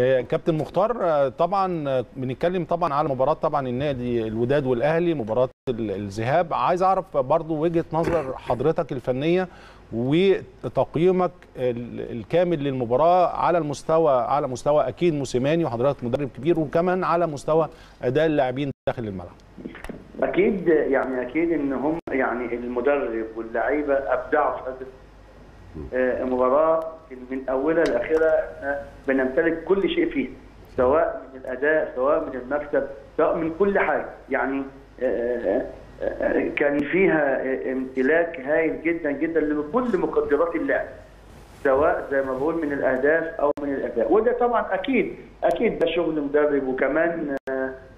كابتن مختار طبعا بنتكلم طبعا على مباراة طبعا النادي الوداد والأهلي مباراة الذهاب. عايز أعرف برضو وجهة نظر حضرتك الفنية وتقييمك الكامل للمباراة على المستوى على مستوى أكيد موسيماني وحضرتك مدرب كبير وكمان على مستوى أداء اللاعبين داخل الملعب. أكيد يعني أكيد إن هم يعني المدرب واللعيبة أبدعوا في هذه المباراة من أولها لاخرها بنمتلك كل شيء فيها سواء من الأداء سواء من المكسب سواء من كل حاجة. يعني كان فيها امتلاك هائل جدا جدا لكل مقدرات اللعب سواء زي ما بقول من الأهداف أو من الأداء. وده طبعا أكيد أكيد ده شغل مدرب. وكمان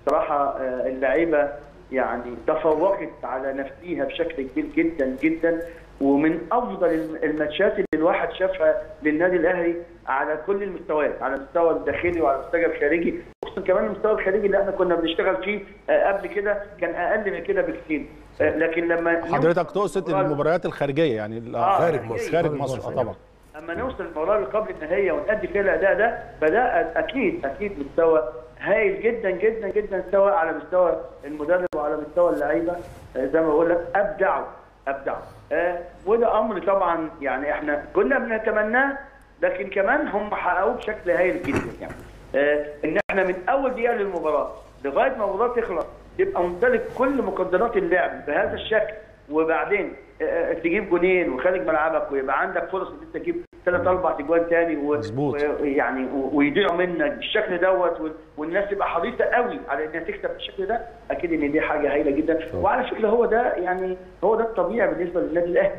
صراحة اللعيبة يعني تفوقت على نفسها بشكل كبير جدا جدا. ومن أفضل الماتشات اللي الواحد شافها للنادي الأهلي على كل المستويات على المستوى الداخلي وعلى المستوى الخارجي خصوصا كمان المستوى الخارجي اللي إحنا كنا بنشتغل فيه قبل كده كان أقل من كده بكتير. لكن لما حضرتك تقصد المباريات الخارجية يعني آه خارج مصر خارج مصر آه طبعا. اما نوصل المباراة اللي قبل النهائية ونأدي فيها الأداء ده فده أكيد أكيد مستوى هايل جدا جدا جدا سواء على مستوى المدرب وعلى مستوى اللعيبة. زي ما بقول لك أبدعوا. ابدعوا آه وده أمر طبعا يعني إحنا كنا بنتمناه لكن كمان هم حققوه بشكل هايل جدا يعني. آه إن إحنا من أول دقيقة للمباراة لغاية ما المباراة تخلص تبقى ممتلك كل مقدرات اللعب بهذا الشكل. وبعدين آه تجيب جونين وخارج ملعبك ويبقى عندك فرص إن أنت تجيب ثلاث أربع تجوان تاني ويعني ويضيعوا منك بالشكل دوت والناس تبقى حريصة قوي على إنها تكسب بالشكل ده أكيد إن دي حاجة هايلة جدا. وعلى فكرة هو ده يعني هو ده الطبيعي بالنسبة للنادي الأهلي.